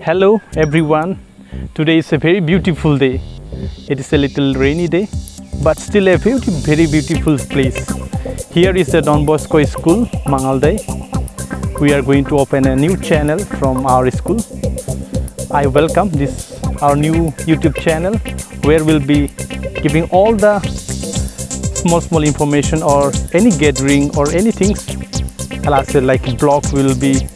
Hello everyone. Today is a very beautiful day. It is a little rainy day, but still a very, very beautiful place. Here is the Don Bosco School, Mangaldai. We are going to open a new channel from our school. I welcome this our new YouTube channel where we'll be giving all the small small information or any gathering or anything I'll like blog will be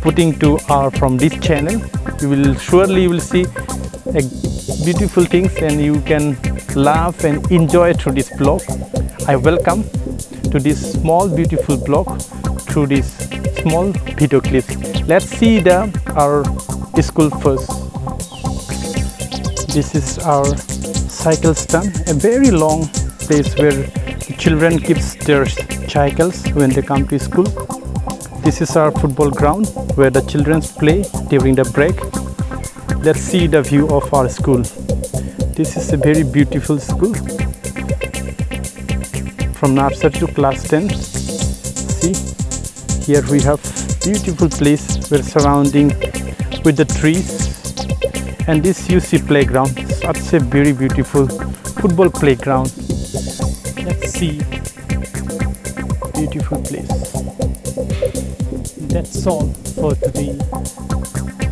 putting to our from this channel. You will surely you will see a beautiful things and you can laugh and enjoy through this blog i welcome to this small beautiful blog through this small video clips let's see the our school first. This is our cycle stand a very long place where children keeps their cycles when they come to school. This is our football ground where the children play during the break. Let's see the view of our school. This is a very beautiful school. From nursery to class 10 see here we have beautiful place we're surrounding with the trees and this UC playground. Such a very beautiful football playground let's see. Beautiful place. That's all for today